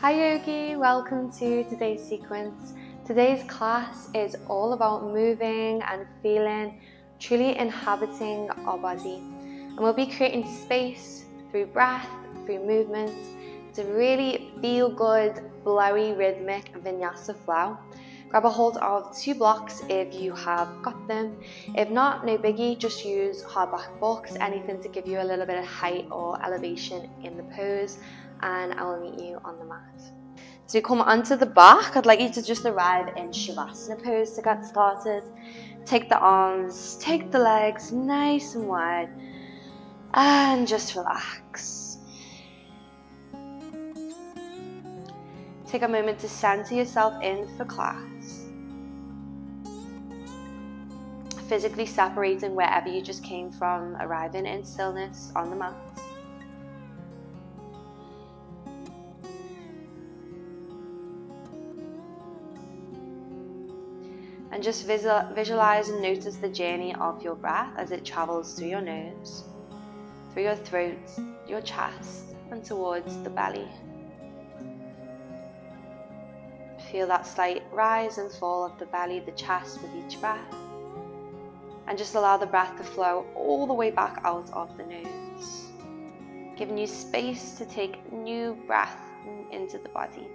Hi Yogi, welcome to today's sequence. Today's class is all about moving and feeling, truly inhabiting our body. And we'll be creating space through breath, through movement, to really feel good, flowy, rhythmic vinyasa flow. Grab a hold of two blocks if you have got them. If not, no biggie, just use hardback books, anything to give you a little bit of height or elevation in the pose and I will meet you on the mat. So you come onto the back, I'd like you to just arrive in Shavasana pose to get started. Take the arms, take the legs nice and wide, and just relax. Take a moment to center yourself in for class. Physically separating wherever you just came from, arriving in stillness on the mat. And just visualize and notice the journey of your breath as it travels through your nose, through your throat, your chest, and towards the belly. Feel that slight rise and fall of the belly, the chest with each breath. And just allow the breath to flow all the way back out of the nose, giving you space to take new breath into the body.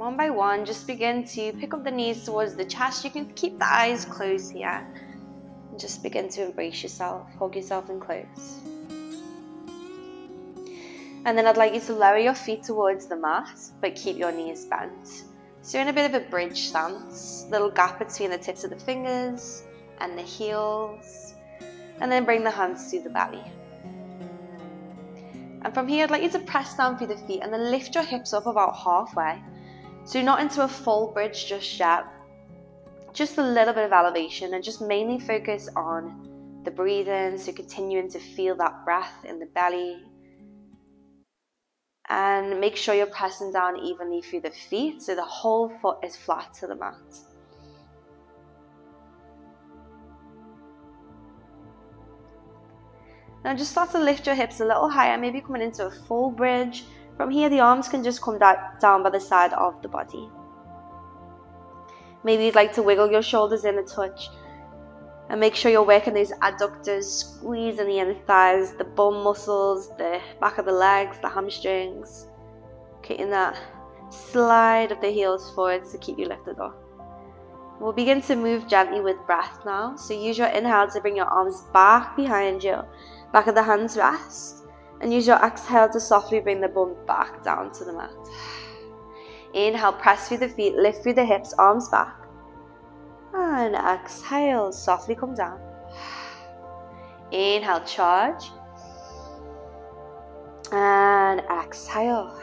One by one, just begin to pick up the knees towards the chest. You can keep the eyes closed here. And just begin to embrace yourself, hug yourself in close. And then I'd like you to lower your feet towards the mat, but keep your knees bent. So you're in a bit of a bridge stance, little gap between the tips of the fingers and the heels. And then bring the hands to the belly. And from here, I'd like you to press down through the feet and then lift your hips up about halfway. So you're not into a full bridge just yet, just a little bit of elevation and just mainly focus on the breathing. So continuing to feel that breath in the belly. And make sure you're pressing down evenly through the feet so the whole foot is flat to the mat. Now just start to lift your hips a little higher, maybe coming into a full bridge from here, the arms can just come down by the side of the body. Maybe you'd like to wiggle your shoulders in a touch and make sure you're working those adductors, squeezing the inner thighs, the bum muscles, the back of the legs, the hamstrings, creating that slide of the heels forwards to keep you lifted up. We'll begin to move gently with breath now. So use your inhale to bring your arms back behind you, back of the hands rest and use your exhale to softly bring the bum back down to the mat. Inhale, press through the feet, lift through the hips, arms back. And exhale, softly come down. Inhale, charge. And exhale.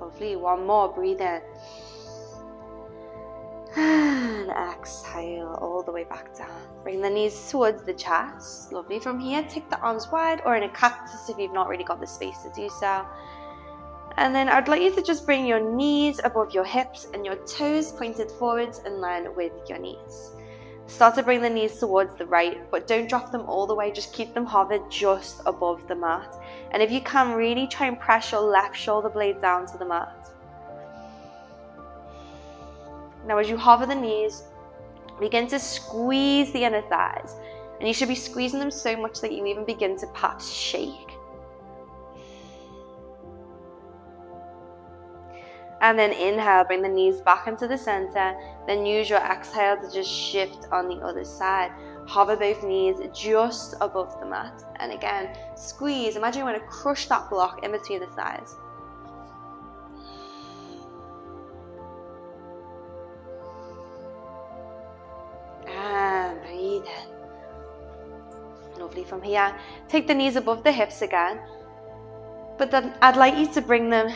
Lovely. One more. Breathe in. And exhale all the way back down. Bring the knees towards the chest. Lovely. From here, take the arms wide or in a cactus if you've not really got the space to do so. And then I'd like you to just bring your knees above your hips and your toes pointed forwards in line with your knees. Start to bring the knees towards the right, but don't drop them all the way. Just keep them hovered just above the mat. And if you can, really try and press your left shoulder blade down to the mat. Now, as you hover the knees, begin to squeeze the inner thighs. And you should be squeezing them so much that you even begin to perhaps shake. And then inhale, bring the knees back into the center. Then use your exhale to just shift on the other side. Hover both knees just above the mat. And again, squeeze. Imagine you want to crush that block in between the thighs. From here. Take the knees above the hips again. But then I'd like you to bring them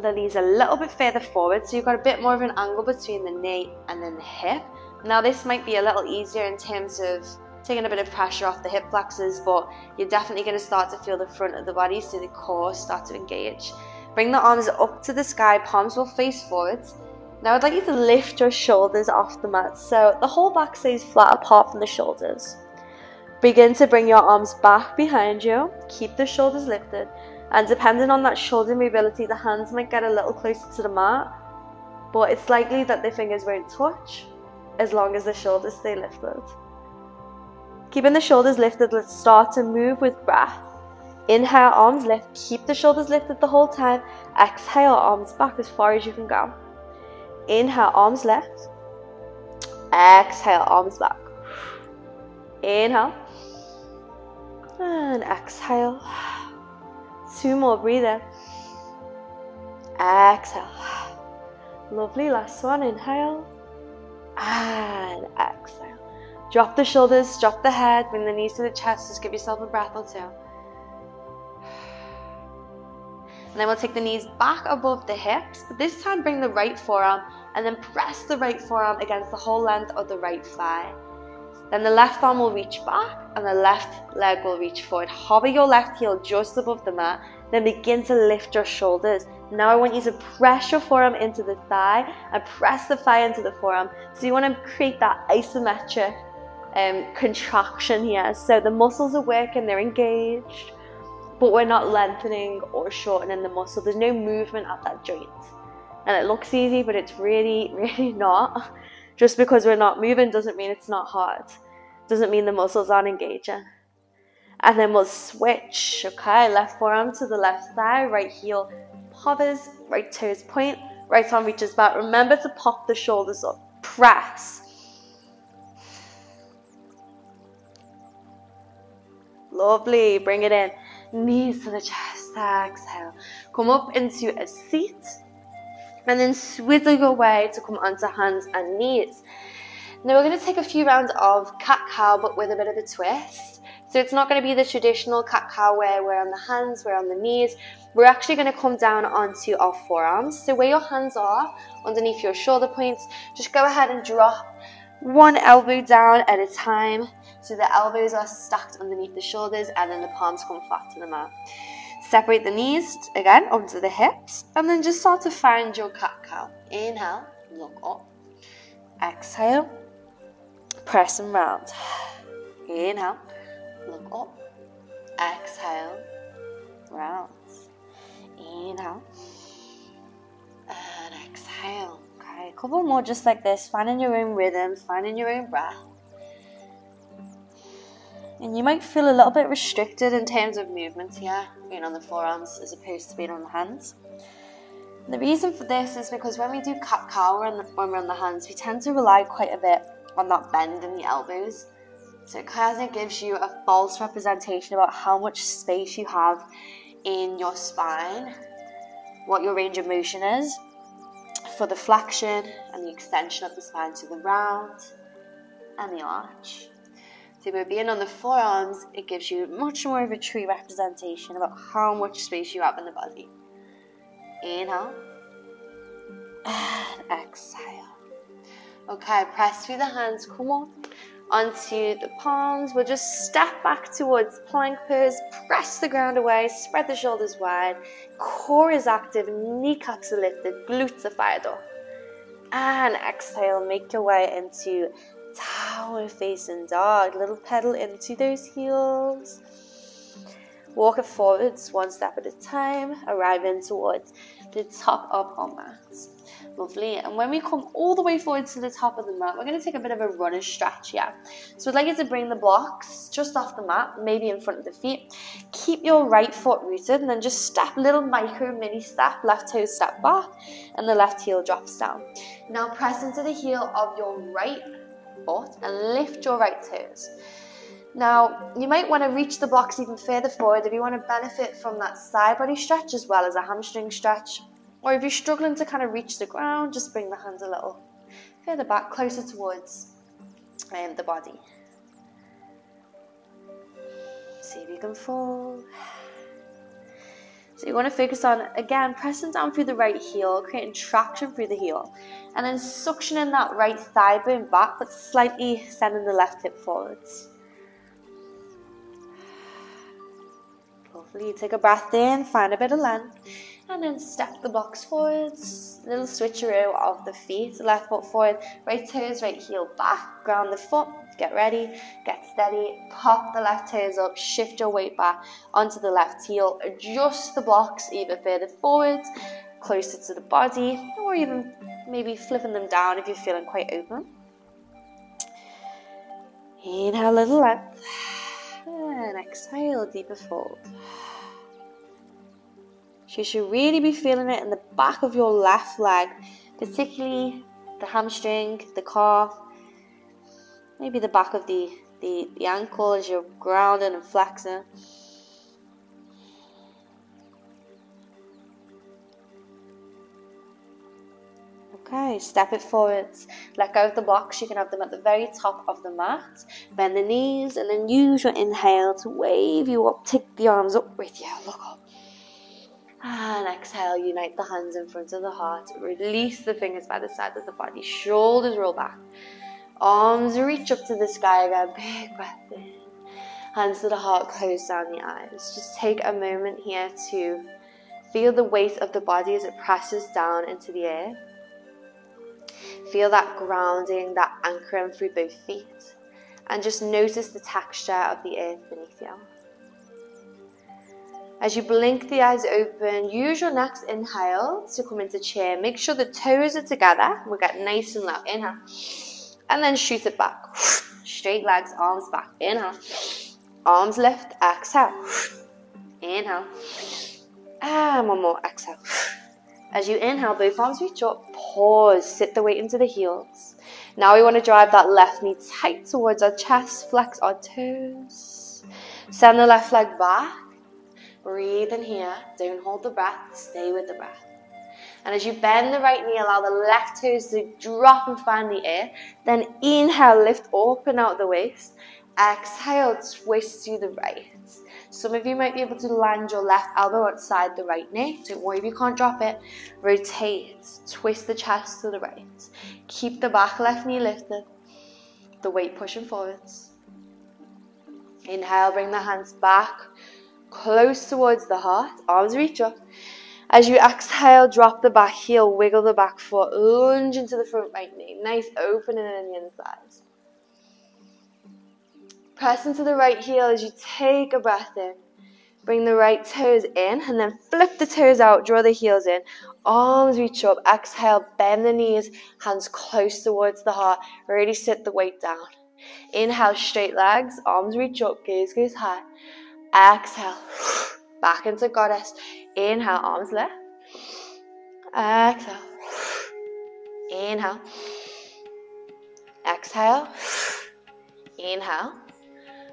the knees a little bit further forward so you've got a bit more of an angle between the knee and then the hip. Now this might be a little easier in terms of taking a bit of pressure off the hip flexors but you're definitely going to start to feel the front of the body so the core start to engage. Bring the arms up to the sky, palms will face forwards. Now I'd like you to lift your shoulders off the mat so the whole back stays flat apart from the shoulders. Begin to bring your arms back behind you, keep the shoulders lifted, and depending on that shoulder mobility, the hands might get a little closer to the mat, but it's likely that the fingers won't touch as long as the shoulders stay lifted. Keeping the shoulders lifted, let's start to move with breath. Inhale, arms lift, keep the shoulders lifted the whole time. Exhale, arms back as far as you can go. Inhale, arms lift. Exhale, arms back. Inhale. And exhale. Two more, breathe in. Exhale. Lovely, last one, inhale. And exhale. Drop the shoulders, drop the head, bring the knees to the chest, just give yourself a breath or two. And then we'll take the knees back above the hips, but this time bring the right forearm and then press the right forearm against the whole length of the right thigh. Then the left arm will reach back and the left leg will reach forward. Hover your left heel just above the mat, then begin to lift your shoulders. Now I want you to press your forearm into the thigh and press the thigh into the forearm. So you want to create that isometric um, contraction here. So the muscles are working, they're engaged but we're not lengthening or shortening the muscle. There's no movement at that joint. And it looks easy, but it's really, really not. Just because we're not moving doesn't mean it's not hard. Doesn't mean the muscles aren't engaging. And then we'll switch, okay? Left forearm to the left thigh, right heel hovers, right toes point, right arm reaches back. Remember to pop the shoulders up. Press. Lovely. Bring it in knees to the chest, exhale. Come up into a seat and then swizzle your way to come onto hands and knees. Now we're going to take a few rounds of cat-cow but with a bit of a twist. So it's not going to be the traditional cat-cow where we're on the hands, we're on the knees. We're actually going to come down onto our forearms. So where your hands are, underneath your shoulder points, just go ahead and drop one elbow down at a time so the elbows are stacked underneath the shoulders and then the palms come flat to the mat. Separate the knees again onto the hips and then just start to find your cat cow. Inhale, look up. Exhale, press and round. Inhale, look up. Exhale, round. Inhale and exhale. Okay, a couple more just like this, finding your own rhythm, finding your own breath and you might feel a little bit restricted in terms of movement here, being on the forearms as opposed to being on the hands. And the reason for this is because when we do cat cow when we're on the hands, we tend to rely quite a bit on that bend in the elbows. So it kind of gives you a false representation about how much space you have in your spine, what your range of motion is for the flexion and the extension of the spine to the round and the arch. So by being on the forearms, it gives you much more of a true representation about how much space you have in the body. Inhale and exhale. Okay, press through the hands, come on, onto the palms. We'll just step back towards plank pose, press the ground away, spread the shoulders wide, core is active, kneecaps are lifted, glutes are fired up. And exhale, make your way into Tower facing dog. Little pedal into those heels. Walk it forwards one step at a time, arriving towards the top of our mat. Lovely. And when we come all the way forward to the top of the mat, we're going to take a bit of a runner stretch here. So I'd like you to bring the blocks just off the mat, maybe in front of the feet. Keep your right foot rooted and then just step, little micro mini step, left toe step back, and the left heel drops down. Now press into the heel of your right foot and lift your right toes. Now, you might want to reach the blocks even further forward if you want to benefit from that side body stretch as well as a hamstring stretch. Or if you're struggling to kind of reach the ground, just bring the hands a little further back, closer towards um, the body. See if you can fall. So you want to focus on, again, pressing down through the right heel, creating traction through the heel, and then suctioning that right thigh bone back, but slightly sending the left hip forwards. Lovely. Take a breath in, find a bit of length. and then step the box forwards. Little switcheroo of the feet, left foot forward, right toes, right heel back, ground the foot, get ready, get steady, pop the left toes up, shift your weight back onto the left heel, adjust the blocks either further forwards, closer to the body, or even maybe flipping them down if you're feeling quite open. Inhale, little length, and exhale, deeper fold. So you should really be feeling it in the back of your left leg, particularly the hamstring, the calf, maybe the back of the, the, the ankle as you're grounding and flexing. Okay, step it forwards. Let go of the blocks. You can have them at the very top of the mat. Bend the knees and then use your inhale to wave you up. Take the arms up with you. Look up. And exhale, unite the hands in front of the heart. Release the fingers by the side of the body. Shoulders roll back. Arms reach up to the sky again. Big breath in. Hands to the heart, close down the eyes. Just take a moment here to feel the weight of the body as it presses down into the air. Feel that grounding, that anchoring through both feet. And just notice the texture of the earth beneath you. As you blink the eyes open, use your next inhale to come into chair. Make sure the toes are together. We'll get nice and low. Inhale. And then shoot it back. Straight legs, arms back. Inhale. Arms lift. Exhale. Inhale. And one more. Exhale. As you inhale, both arms reach up. Pause. Sit the weight into the heels. Now we want to drive that left knee tight towards our chest. Flex our toes. Send the left leg back. Breathe in here. Don't hold the breath. Stay with the breath. And as you bend the right knee, allow the left toes to drop and find the air. Then inhale, lift open out the waist. Exhale, twist to the right. Some of you might be able to land your left elbow outside the right knee. Don't worry if you can't drop it. Rotate, twist the chest to the right. Keep the back left knee lifted. The weight pushing forwards. Inhale, bring the hands back close towards the heart, arms reach up. As you exhale, drop the back heel, wiggle the back foot, lunge into the front right knee. Nice opening in the insides. Press into the right heel as you take a breath in. Bring the right toes in and then flip the toes out, draw the heels in. Arms reach up, exhale, bend the knees, hands close towards the heart. Really sit the weight down. Inhale, straight legs, arms reach up, gaze goes high. Exhale. Back into goddess. Inhale, arms lift. Exhale. Inhale. Exhale. Inhale.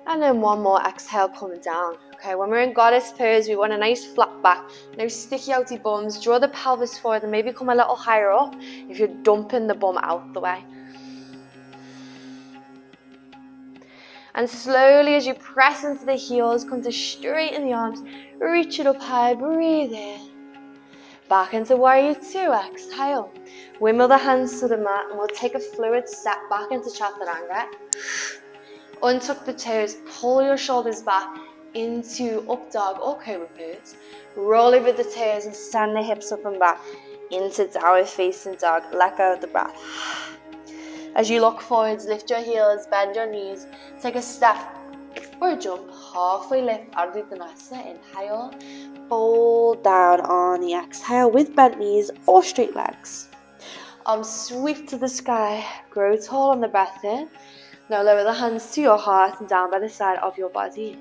And then one more exhale coming down. Okay, when we're in goddess pose, we want a nice flat back, no sticky outy bums. Draw the pelvis forward and maybe come a little higher up if you're dumping the bum out the way. And slowly, as you press into the heels, come to straighten the arms, reach it up high, breathe in. Back into warrior two, exhale. Wimble the hands to the mat, and we'll take a fluid step back into chaturanga. Untuck the toes, pull your shoulders back into up dog or cobra pose. Roll over the toes and stand the hips up and back into downward facing dog. Let go of the breath. As you look forwards, lift your heels, bend your knees, take a step or jump, halfway lift Ardha Uttanasana, inhale, fold down on the exhale with bent knees or straight legs. Arms sweep to the sky, grow tall on the breath in. Now lower the hands to your heart and down by the side of your body.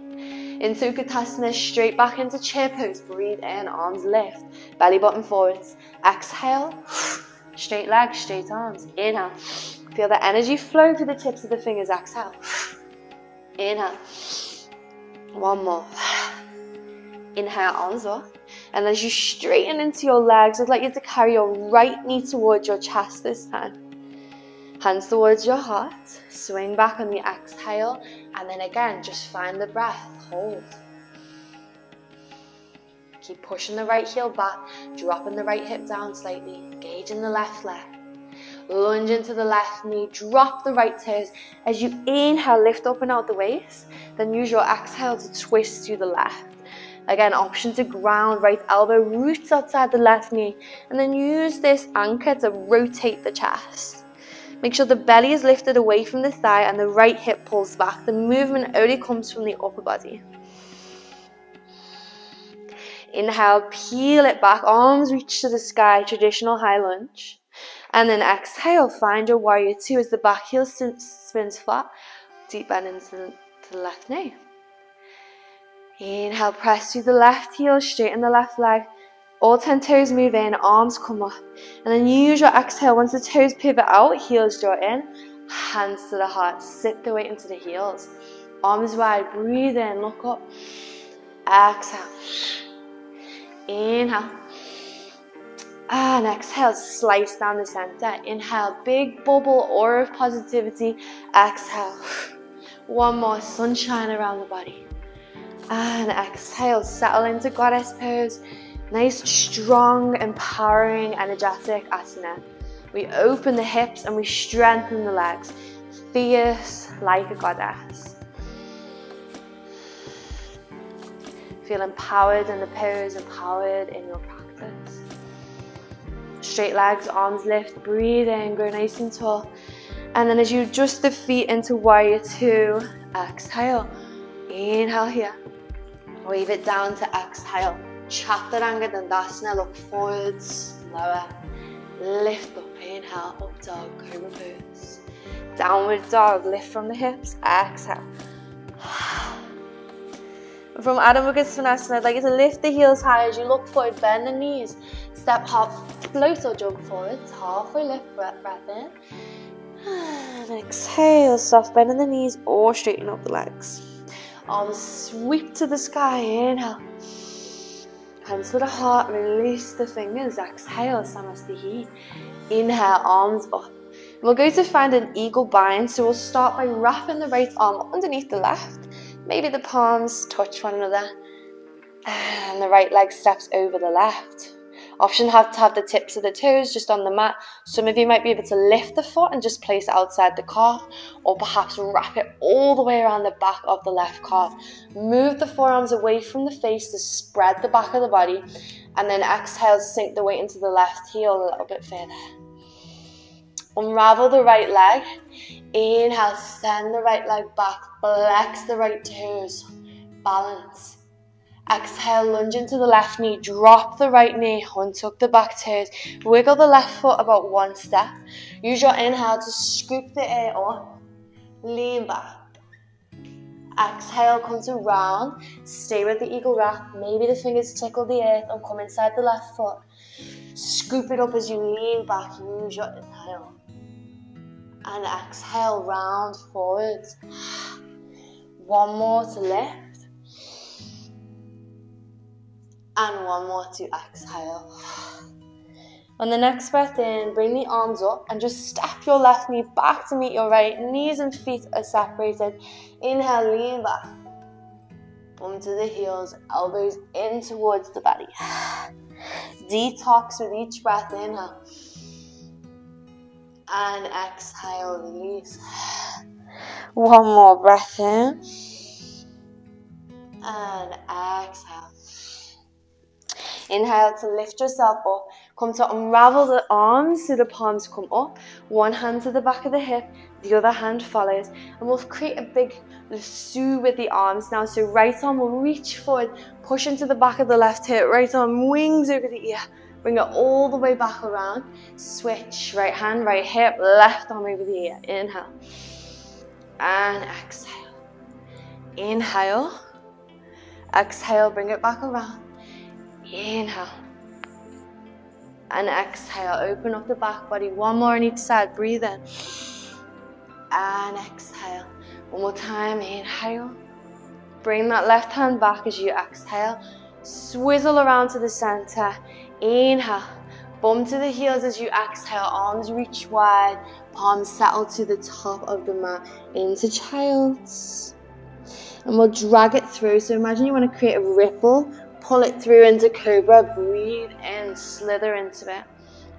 Into Utkatasana, straight back into chair pose. Breathe in, arms lift, belly button forwards. Exhale, straight legs, straight arms. Inhale. Feel the energy flow through the tips of the fingers. Exhale. Inhale. One more. Inhale, arms up. And as you straighten into your legs, I'd like you to carry your right knee towards your chest this time. Hands towards your heart. Swing back on the exhale. And then again, just find the breath. Hold. Keep pushing the right heel back, dropping the right hip down slightly, engaging the left leg. Lunge into the left knee, drop the right toes. As you inhale, lift up and out the waist. Then use your exhale to twist to the left. Again, option to ground, right elbow roots outside the left knee. And then use this anchor to rotate the chest. Make sure the belly is lifted away from the thigh and the right hip pulls back. The movement only comes from the upper body. Inhale, peel it back, arms reach to the sky, traditional high lunge. And then exhale, find your warrior two as the back heel spins flat, deep bend into the left knee. Inhale, press through the left heel, straighten the left leg. All 10 toes move in, arms come up. And then use your exhale. Once the toes pivot out, heels draw in, hands to the heart. Sit the weight into the heels. Arms wide, breathe in, look up. Exhale. Inhale. Ah, and exhale, slice down the center. Inhale, big bubble, aura of positivity. Exhale. One more, sunshine around the body. Ah, and exhale, settle into goddess pose. Nice, strong, empowering, energetic asana. We open the hips and we strengthen the legs. Fierce like a goddess. Feel empowered in the pose, empowered in your practice. Straight legs, arms lift, breathe in, grow nice and tall. And then as you adjust the feet into warrior two, exhale. Inhale here. Wave it down to exhale. Chaturanga Dandasana, look forwards, lower. Lift up, inhale, up dog, cobra pose. Downward dog, lift from the hips, exhale. From Adho Mukha Svanasana, I'd like you to lift the heels high as you look forward, bend the knees. Step half, float or jump forwards, halfway lift, breath, breath in. And exhale, soft bend in the knees or straighten up the legs. Arms sweep to the sky, inhale. Hands to the heart, release the fingers, exhale, Samasthiti. Inhale, arms up. We'll go to find an eagle bind, so we'll start by wrapping the right arm underneath the left Maybe the palms touch one another and the right leg steps over the left. Option have to have the tips of the toes just on the mat. Some of you might be able to lift the foot and just place it outside the calf, or perhaps wrap it all the way around the back of the left calf. Move the forearms away from the face to spread the back of the body, and then exhale, sink the weight into the left heel a little bit further. Unravel the right leg. Inhale, send the right leg back. Flex the right toes. Balance. Exhale, lunge into the left knee. Drop the right knee. Untuck the back toes. Wiggle the left foot about one step. Use your inhale to scoop the air up. Lean back. Exhale, come to round. Stay with the eagle wrap. Maybe the fingers tickle the earth and come inside the left foot. Scoop it up as you lean back. Use your inhale and exhale round forwards. One more to lift. And one more to exhale. On the next breath in, bring the arms up and just step your left knee back to meet your right. Knees and feet are separated. Inhale, lean back. Bum to the heels, elbows in towards the belly. Detox with each breath. Inhale and exhale, release. One more breath in and exhale. Inhale to lift yourself up. Come to unravel the arms so the palms come up. One hand to the back of the hip, the other hand follows. And we'll create a big lasso with the arms now. So right arm will reach forward, push into the back of the left hip. Right arm wings over the ear. Bring it all the way back around. Switch, right hand, right hip, left arm over the ear. Inhale. And exhale. Inhale. Exhale, bring it back around. Inhale. And exhale, open up the back body. One more on each side, breathe in. And exhale. One more time, inhale. Bring that left hand back as you exhale. Swizzle around to the center. Inhale. Bum to the heels as you exhale. Arms reach wide. Palms settle to the top of the mat into child's. And we'll drag it through. So imagine you want to create a ripple. Pull it through into cobra. Breathe in. Slither into it.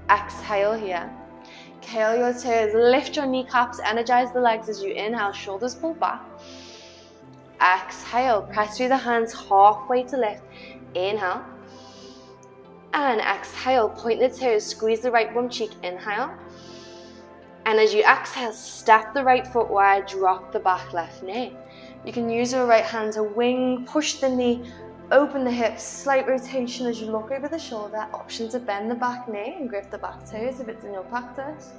Exhale here. Curl your toes. Lift your kneecaps. Energize the legs as you inhale. Shoulders pull back. exhale, press through the hands halfway to lift. Inhale. And exhale, point the toes, squeeze the right bum cheek, inhale. And as you exhale, step the right foot wide, drop the back left knee. You can use your right hand to wing, push the knee, open the hips, slight rotation as you look over the shoulder. Option to bend the back knee and grip the back toes if it's in your practice.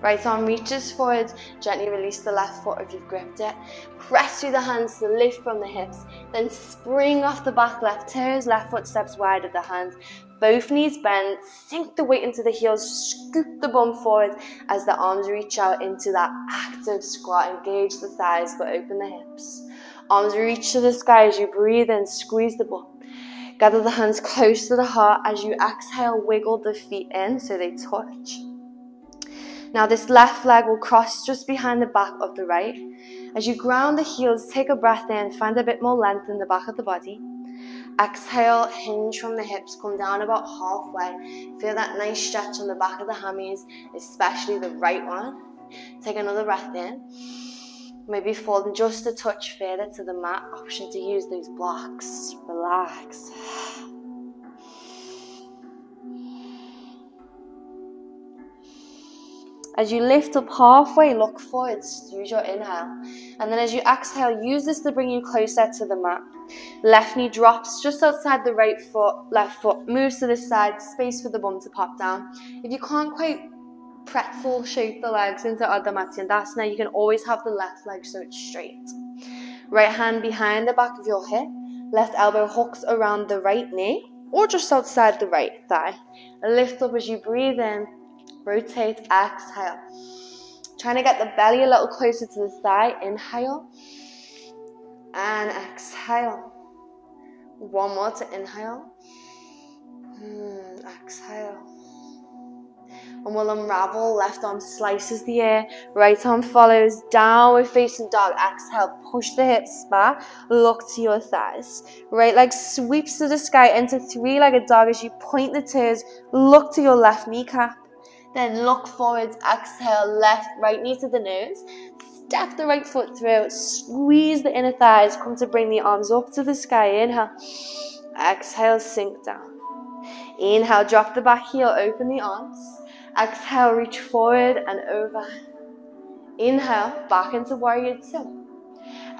Right arm reaches forward, gently release the left foot if you've gripped it. Press through the hands to lift from the hips, then spring off the back left toes, left foot steps wide of the hands. Both knees bend, sink the weight into the heels, scoop the bum forward as the arms reach out into that active squat. Engage the thighs but open the hips. Arms reach to the sky as you breathe in, squeeze the ball. Gather the hands close to the heart as you exhale, wiggle the feet in so they touch. Now this left leg will cross just behind the back of the right. As you ground the heels, take a breath in, find a bit more length in the back of the body. Exhale, hinge from the hips, come down about halfway. Feel that nice stretch on the back of the hammies, especially the right one. Take another breath in. Maybe folding just a touch further to the mat. Option to use those blocks. Relax. As you lift up halfway, look forwards, use your inhale. And then as you exhale, use this to bring you closer to the mat. Left knee drops just outside the right foot, left foot moves to the side, space for the bum to pop down. If you can't quite pretzel shape the legs into Ardha Matsyendrasana, you can always have the left leg so it's straight. Right hand behind the back of your hip, left elbow hooks around the right knee or just outside the right thigh. Lift up as you breathe in rotate, exhale. Trying to get the belly a little closer to the thigh, inhale. And exhale. One more to inhale. Hmm, exhale. And we'll unravel. Left arm slices the air. Right arm follows. Downward facing dog. Exhale. Push the hips back. Look to your thighs. Right leg sweeps to the sky into three-legged dog as you point the toes. Look to your left kneecap. Then look forwards, exhale, left, right knee to the nose. Step the right foot through, squeeze the inner thighs, come to bring the arms up to the sky. Inhale, exhale, sink down. Inhale, drop the back heel, open the arms. Exhale, reach forward and over. Inhale, back into warrior two.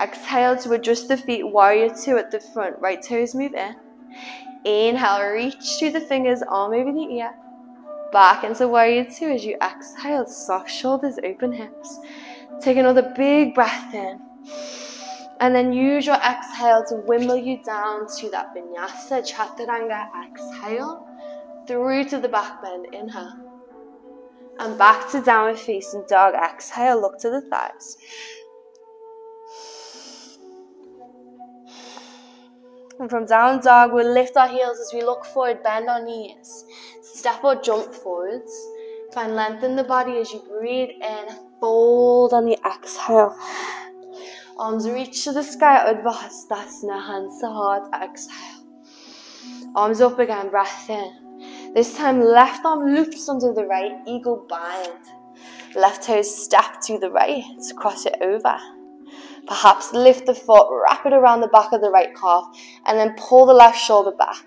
Exhale to adjust the feet, warrior two at the front. Right toes move in. Inhale, reach through the fingers, arm over the ear back into warrior two as you exhale, soft shoulders, open hips. Take another big breath in. And then use your exhale to wimble you down to that vinyasa chaturanga. Exhale through to the back bend. Inhale. And back to downward facing dog. Exhale, look to the thighs. And from down dog, we'll lift our heels as we look forward, bend our knees. Step or jump forwards. Find length in the body as you breathe in. Fold on the exhale. Arms reach to the sky, Urdhva Hastasana, hands to heart, exhale. Arms up again, breath in. This time, left arm loops under the right, eagle bind. Left toes step to the right, to cross it over. Perhaps lift the foot, wrap it around the back of the right calf, and then pull the left shoulder back.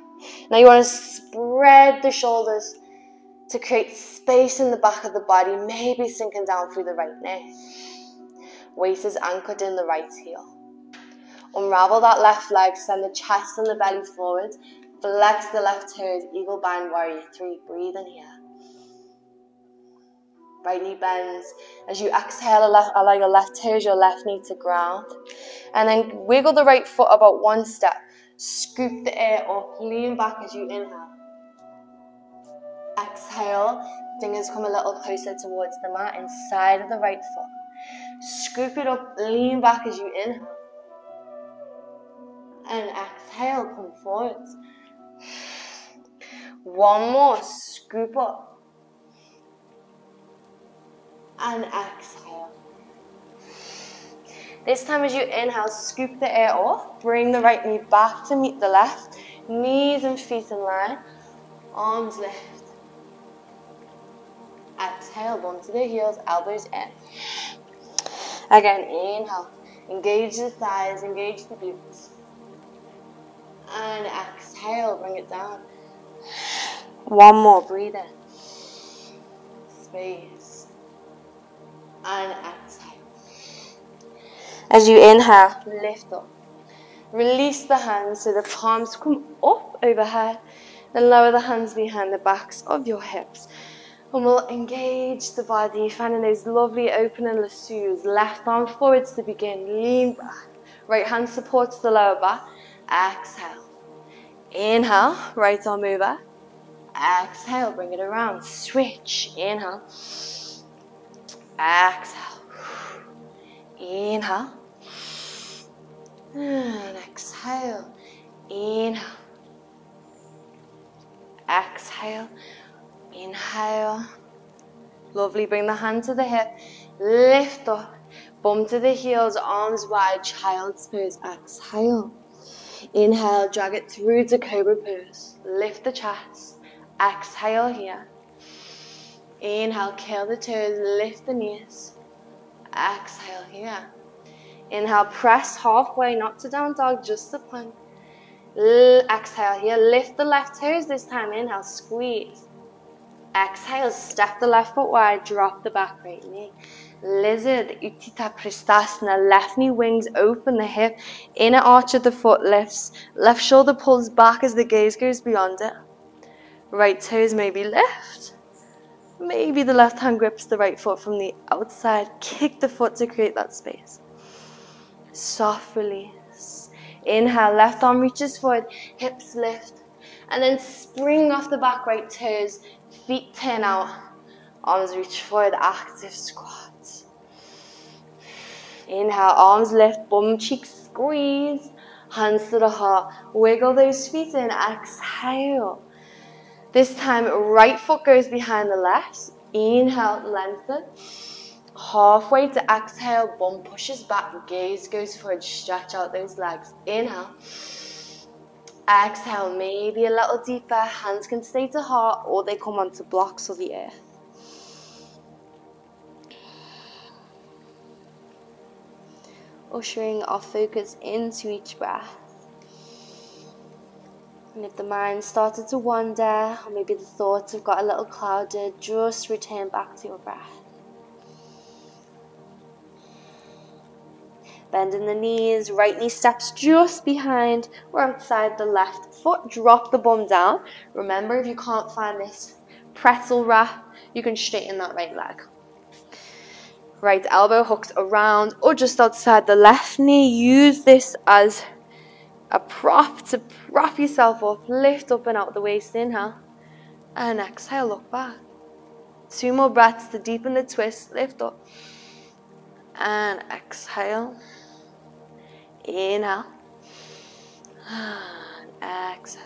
Now you want to spread the shoulders to create space in the back of the body, maybe sinking down through the right knee. Weight is anchored in the right heel. Unravel that left leg, send the chest and the belly forward. Flex the left toes, eagle bind warrior three. Breathe in here. Right knee bends. As you exhale, allow your left toes, your left knee to ground. And then wiggle the right foot about one step. Scoop the air up, lean back as you inhale. Exhale, fingers come a little closer towards the mat inside of the right foot. Scoop it up, lean back as you inhale. And exhale, come forward. One more, scoop up. And exhale. This time as you inhale, scoop the air off. Bring the right knee back to meet the left. Knees and feet in line. Arms lift. Exhale, bum to the heels, elbows in. Again, inhale. Engage the thighs, engage the glutes. And exhale, bring it down. One more, breathe in. Space. And exhale. As you inhale, lift up. Release the hands so the palms come up overhead. Then lower the hands behind the backs of your hips. And we'll engage the body, finding those lovely opening lassos. Left arm forwards to begin. Lean back. Right hand supports the lower back. Exhale. Inhale, right arm over. Exhale, bring it around. Switch. Inhale. Exhale. Inhale. And exhale. Inhale. Exhale. Inhale. Lovely. Bring the hand to the hip. Lift up. Bum to the heels, arms wide, child's pose. Exhale. Inhale, drag it through to cobra pose. Lift the chest. Exhale here. Inhale, curl the toes, lift the knees. Exhale here. Inhale, press halfway, not to down dog, just the plank. L exhale here, lift the left toes this time. Inhale, squeeze. Exhale, step the left foot wide, drop the back right knee. Lizard, Utita Pristhasana, left knee wings open the hip, inner arch of the foot lifts, left shoulder pulls back as the gaze goes beyond it. Right toes maybe lift. Maybe the left hand grips the right foot from the outside. Kick the foot to create that space. Soft release. Inhale, left arm reaches forward, hips lift. And then spring off the back right toes, Feet turn out, arms reach forward, active squat. Inhale, arms lift, bum cheeks squeeze, hands to the heart. Wiggle those feet in, exhale. This time, right foot goes behind the left. Inhale, lengthen. Halfway to exhale, bum pushes back, gaze goes forward, stretch out those legs. Inhale. Exhale, maybe a little deeper. Hands can stay to heart or they come onto blocks of the earth. Ushering our focus into each breath. And if the mind started to wander, or maybe the thoughts have got a little clouded, just return back to your breath. Bending the knees, right knee steps just behind or outside the left foot. Drop the bum down. Remember, if you can't find this pretzel wrap, you can straighten that right leg. Right elbow hooks around or just outside the left knee. Use this as a prop to prop yourself up. Lift up and out the waist. Inhale. And exhale, look back. Two more breaths to deepen the twist. Lift up. And exhale. Inhale. And exhale.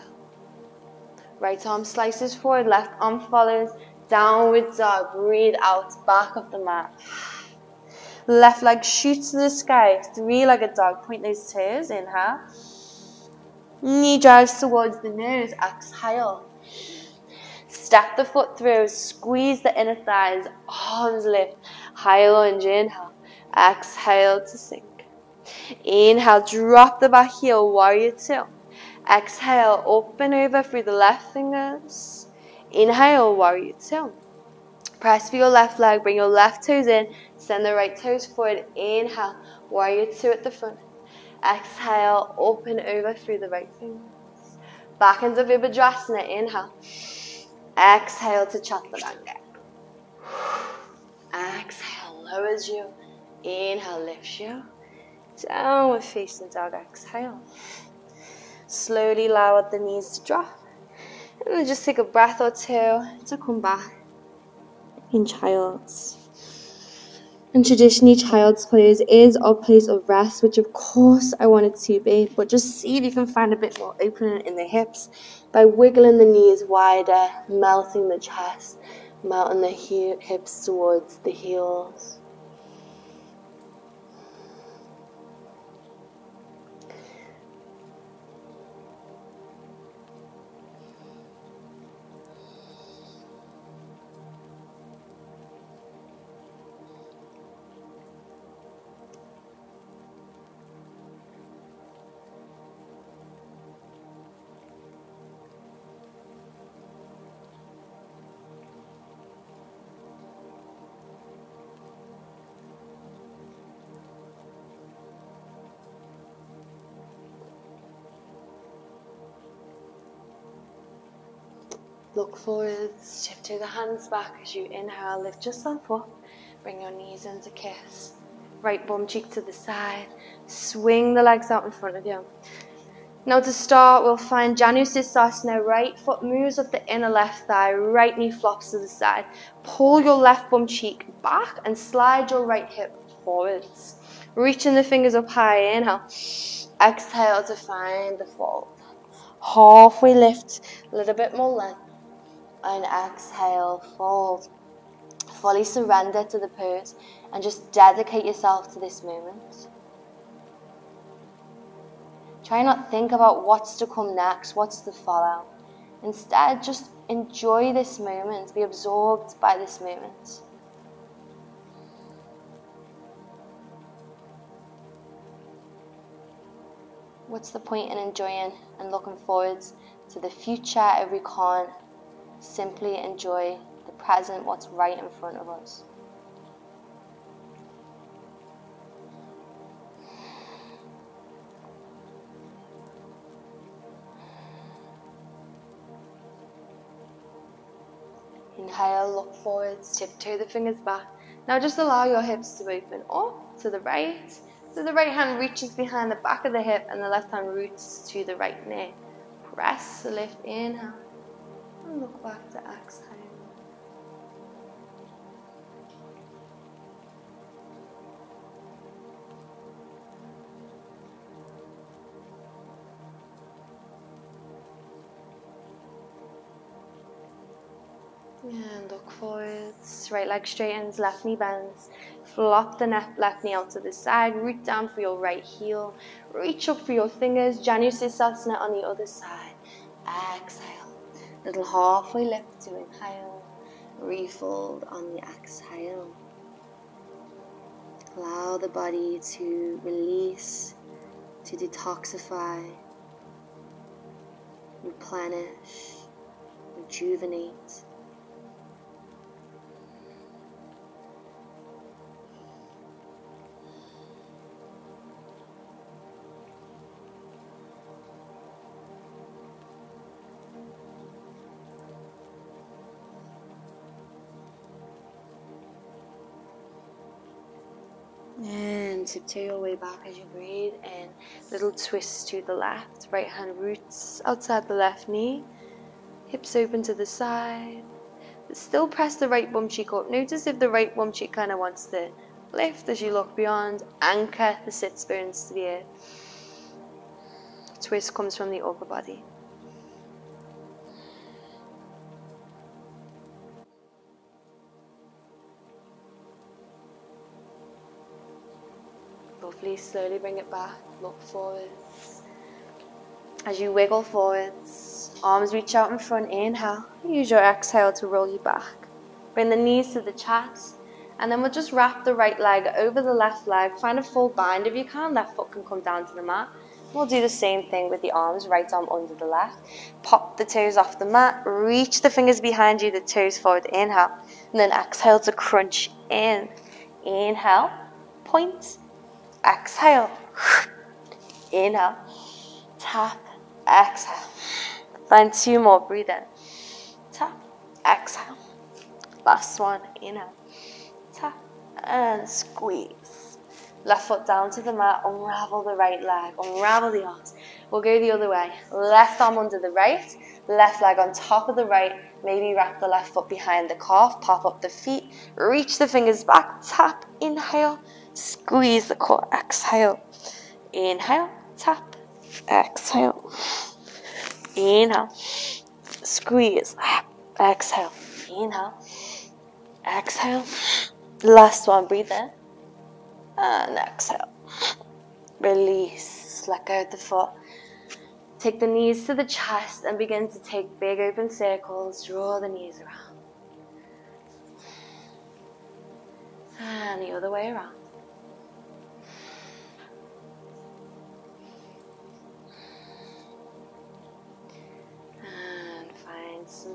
Right arm slices forward, left arm follows. Downward dog. Breathe out. Back of the mat. Left leg shoots to the sky. Three-legged dog. Point those toes. Inhale. Knee drives towards the nose. Exhale. Step the foot through. Squeeze the inner thighs. Arms lift. High lunge. Inhale. Exhale to sink. Inhale, drop the back heel, warrior two. Exhale, open over through the left fingers. Inhale, warrior two. Press for your left leg, bring your left toes in, send the right toes forward. Inhale, warrior two at the front. Exhale, open over through the right fingers. Back into Virabhadrasana, inhale. Exhale to Chaturanga. Exhale, lowers you. Inhale, lifts you. Downward facing dog, exhale. Slowly lower the knees to drop. And then just take a breath or two to come back in child's. And traditionally, child's pose is our place of rest, which of course I want it to be. But just see if you can find a bit more opening in the hips by wiggling the knees wider, melting the chest, melting the hips towards the heels. Forwards, tiptoe the hands back as you inhale, lift yourself up, bring your knees into kiss. Right bum cheek to the side, swing the legs out in front of you. Now to start, we'll find Janu Sirsasana. Right foot moves up the inner left thigh, right knee flops to the side. Pull your left bum cheek back and slide your right hip forwards. Reaching the fingers up high, inhale. Exhale to find the fold. Halfway lift, a little bit more length and exhale, fold. Fully surrender to the pose and just dedicate yourself to this moment. Try not think about what's to come next, what's to follow. Instead, just enjoy this moment, be absorbed by this moment. What's the point in enjoying and looking forwards to the future if we can't simply enjoy the present, what's right in front of us. Inhale, look forwards, tiptoe the fingers back. Now just allow your hips to open up to the right. So the right hand reaches behind the back of the hip and the left hand roots to the right knee. Press, lift, inhale. And look back to exhale. And look forwards, right leg straightens, left knee bends. Flop the left knee out to the side, root down for your right heel. Reach up for your fingers, Janu Sirsasana on the other side. Exhale. Little halfway lift to inhale, refold on the exhale. Allow the body to release, to detoxify, replenish, rejuvenate. And tiptoe your way back as you breathe in. Little twist to the left. Right hand roots outside the left knee. Hips open to the side. Still press the right bum cheek up. Notice if the right bum cheek kind of wants to lift as you look beyond. Anchor the sit bones to the earth. Twist comes from the upper body. Lovely, slowly bring it back, look forwards. As you wiggle forwards, arms reach out in front, inhale. Use your exhale to roll you back. Bring the knees to the chest, and then we'll just wrap the right leg over the left leg. Find a full bind. If you can, left foot can come down to the mat. We'll do the same thing with the arms, right arm under the left. Pop the toes off the mat, reach the fingers behind you, the toes forward, inhale. And then exhale to crunch in. Inhale, point, exhale. Inhale, tap, exhale. Find two more, breathe in. Tap, exhale. Last one, inhale, tap, and squeeze. Left foot down to the mat, unravel the right leg, unravel the arms. We'll go the other way. Left arm under the right, left leg on top of the right. Maybe wrap the left foot behind the calf, pop up the feet, reach the fingers back, tap, inhale, Squeeze the core. Exhale. Inhale. Tap. Exhale. Inhale. Squeeze. Exhale. Inhale. Exhale. Last one. Breathe in. And exhale. Release. Let go of the foot. Take the knees to the chest and begin to take big open circles. Draw the knees around. And the other way around.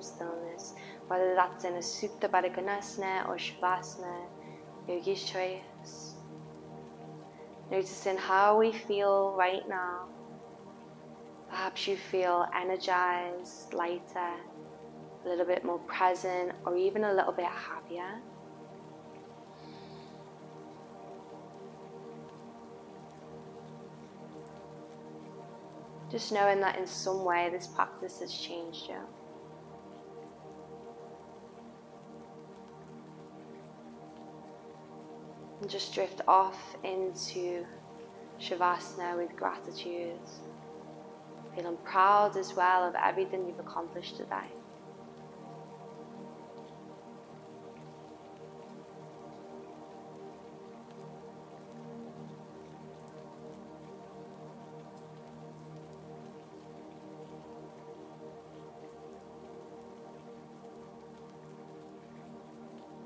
Some stillness, whether that's in a Supta Baddha Konasana or Shavasana, Yogi's choice. Noticing how we feel right now. Perhaps you feel energized, lighter, a little bit more present, or even a little bit happier. Just knowing that in some way this practice has changed you. And just drift off into Shavasana with gratitude. Feeling proud as well of everything you've accomplished today.